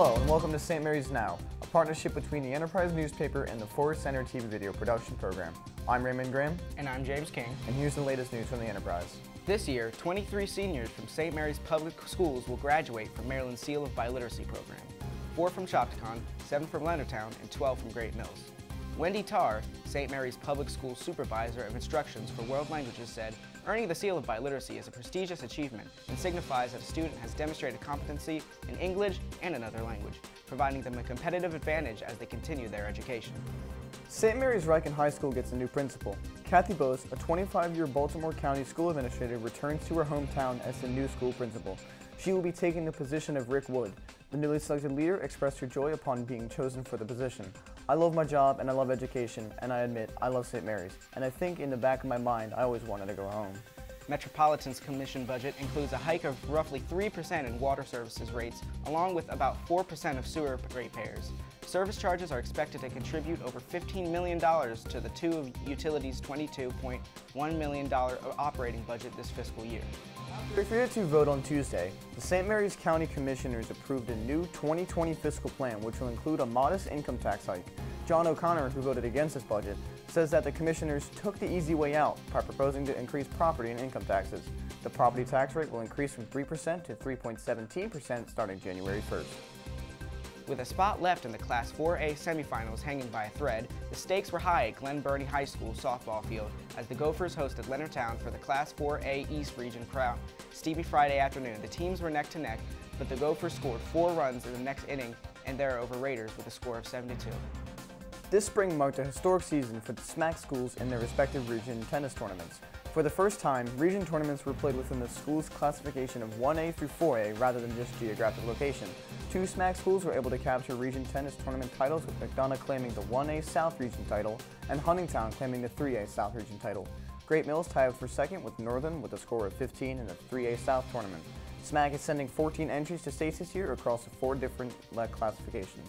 Hello and welcome to St. Mary's Now, a partnership between the Enterprise newspaper and the Forrest Center TV video production program. I'm Raymond Graham, And I'm James King. and here's the latest news from the Enterprise. This year, 23 seniors from St. Mary's Public Schools will graduate from Maryland's Seal of Biliteracy program. Four from Chopticon, seven from Leonardtown, and 12 from Great Mills. Wendy Tarr, St. Mary's Public School Supervisor of Instructions for World Languages said, earning the Seal of Biliteracy is a prestigious achievement and signifies that a student has demonstrated competency in English and another language, providing them a competitive advantage as they continue their education. St. Mary's Ryken High School gets a new principal. Kathy Bose, a 25-year Baltimore County school administrator, returns to her hometown as the new school principal. She will be taking the position of Rick Wood. The newly selected leader expressed her joy upon being chosen for the position. I love my job and I love education, and I admit I love St. Mary's. And I think in the back of my mind, I always wanted to go home. Metropolitan's commission budget includes a hike of roughly 3% in water services rates, along with about 4% of sewer ratepayers. Service charges are expected to contribute over $15 million to the two of utilities' $22.1 million operating budget this fiscal year. If you're to vote on Tuesday, the St. Mary's County Commissioners approved a new 2020 fiscal plan which will include a modest income tax hike. John O'Connor, who voted against this budget, says that the commissioners took the easy way out by proposing to increase property and income taxes. The property tax rate will increase from 3% to 3.17% starting January 1st. With a spot left in the Class 4A semifinals hanging by a thread, the stakes were high at Glen Burnie High School softball field as the Gophers hosted Leonardtown for the Class 4A East Region crown. Steamy Friday afternoon, the teams were neck to neck, but the Gophers scored four runs in the next inning and they're over Raiders with a score of 72. This spring marked a historic season for the SMAC schools in their respective region tennis tournaments. For the first time, region tournaments were played within the school's classification of 1A through 4A rather than just geographic location. Two SMAC schools were able to capture region tennis tournament titles with McDonough claiming the 1A South region title and Huntingtown claiming the 3A South region title. Great Mills tied for second with Northern with a score of 15 in the 3A South tournament. SMAC is sending 14 entries to states this year across the four different classifications.